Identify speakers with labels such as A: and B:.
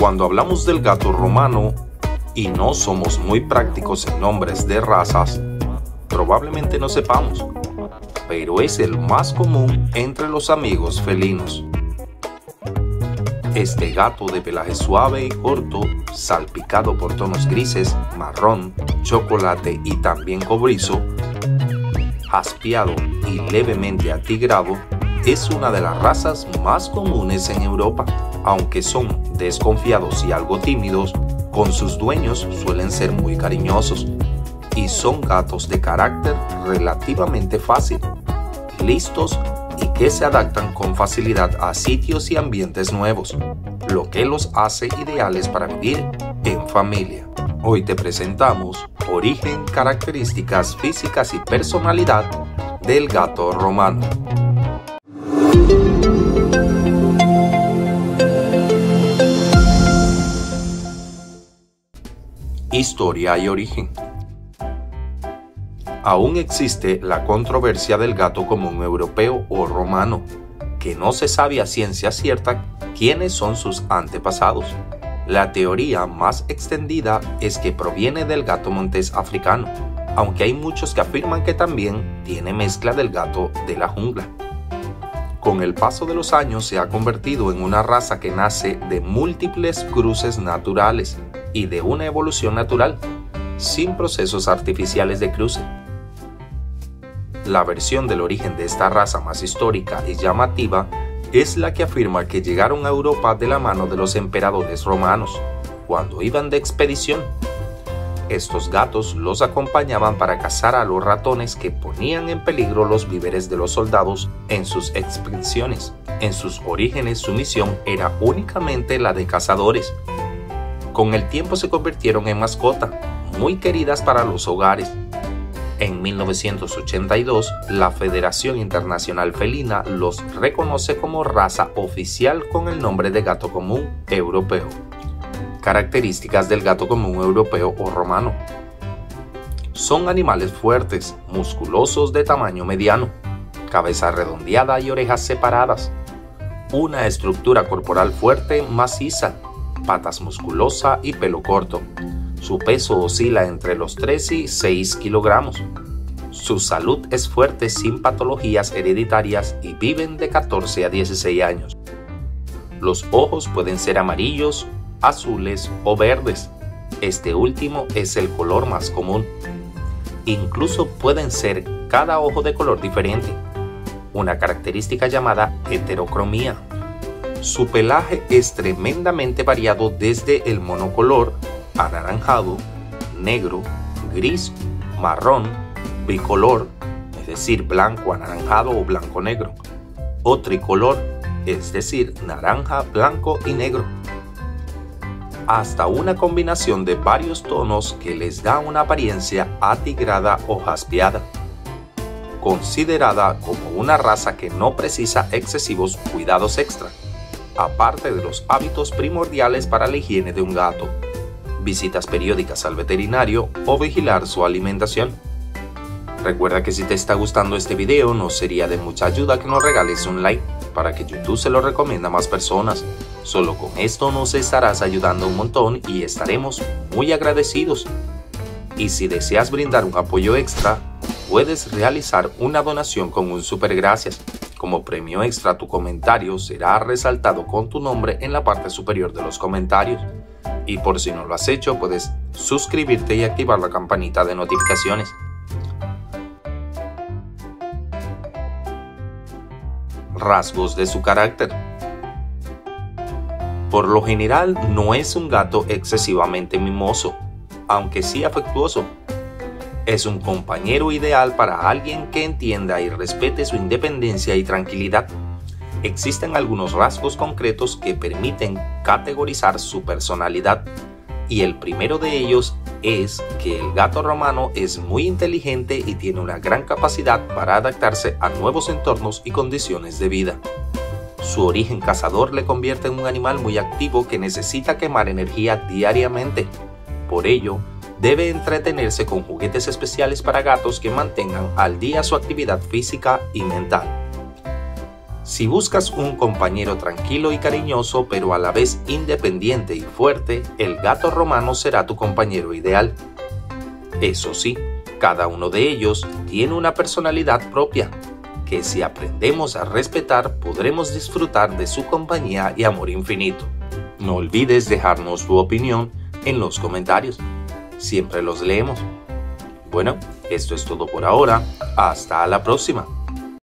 A: Cuando hablamos del gato romano y no somos muy prácticos en nombres de razas, probablemente no sepamos, pero es el más común entre los amigos felinos. Este gato de pelaje suave y corto, salpicado por tonos grises, marrón, chocolate y también cobrizo, jaspeado y levemente atigrado, es una de las razas más comunes en Europa. Aunque son desconfiados y algo tímidos, con sus dueños suelen ser muy cariñosos y son gatos de carácter relativamente fácil, listos y que se adaptan con facilidad a sitios y ambientes nuevos, lo que los hace ideales para vivir en familia. Hoy te presentamos origen, características físicas y personalidad del gato romano. Historia y origen. Aún existe la controversia del gato común europeo o romano, que no se sabe a ciencia cierta quiénes son sus antepasados. La teoría más extendida es que proviene del gato montés africano, aunque hay muchos que afirman que también tiene mezcla del gato de la jungla. Con el paso de los años se ha convertido en una raza que nace de múltiples cruces naturales y de una evolución natural, sin procesos artificiales de cruce. La versión del origen de esta raza más histórica y llamativa es la que afirma que llegaron a Europa de la mano de los emperadores romanos, cuando iban de expedición. Estos gatos los acompañaban para cazar a los ratones que ponían en peligro los víveres de los soldados en sus expediciones. En sus orígenes su misión era únicamente la de cazadores. Con el tiempo se convirtieron en mascota, muy queridas para los hogares, en 1982, la Federación Internacional Felina los reconoce como raza oficial con el nombre de gato común europeo. Características del gato común europeo o romano. Son animales fuertes, musculosos de tamaño mediano, cabeza redondeada y orejas separadas, una estructura corporal fuerte, maciza, patas musculosa y pelo corto, su peso oscila entre los 3 y 6 kilogramos. Su salud es fuerte sin patologías hereditarias y viven de 14 a 16 años. Los ojos pueden ser amarillos, azules o verdes. Este último es el color más común. Incluso pueden ser cada ojo de color diferente, una característica llamada heterocromía. Su pelaje es tremendamente variado desde el monocolor anaranjado, negro, gris, marrón, bicolor, es decir, blanco anaranjado o blanco negro, o tricolor, es decir, naranja, blanco y negro. Hasta una combinación de varios tonos que les da una apariencia atigrada o jaspeada. Considerada como una raza que no precisa excesivos cuidados extra, aparte de los hábitos primordiales para la higiene de un gato visitas periódicas al veterinario o vigilar su alimentación. Recuerda que si te está gustando este video nos sería de mucha ayuda que nos regales un like para que YouTube se lo recomienda a más personas. Solo con esto nos estarás ayudando un montón y estaremos muy agradecidos. Y si deseas brindar un apoyo extra, puedes realizar una donación con un super gracias. Como premio extra tu comentario será resaltado con tu nombre en la parte superior de los comentarios. Y por si no lo has hecho, puedes suscribirte y activar la campanita de notificaciones. Rasgos de su carácter. Por lo general no es un gato excesivamente mimoso, aunque sí afectuoso. Es un compañero ideal para alguien que entienda y respete su independencia y tranquilidad existen algunos rasgos concretos que permiten categorizar su personalidad y el primero de ellos es que el gato romano es muy inteligente y tiene una gran capacidad para adaptarse a nuevos entornos y condiciones de vida. Su origen cazador le convierte en un animal muy activo que necesita quemar energía diariamente. Por ello, debe entretenerse con juguetes especiales para gatos que mantengan al día su actividad física y mental. Si buscas un compañero tranquilo y cariñoso, pero a la vez independiente y fuerte, el gato romano será tu compañero ideal. Eso sí, cada uno de ellos tiene una personalidad propia, que si aprendemos a respetar podremos disfrutar de su compañía y amor infinito. No olvides dejarnos tu opinión en los comentarios. Siempre los leemos. Bueno, esto es todo por ahora. Hasta la próxima.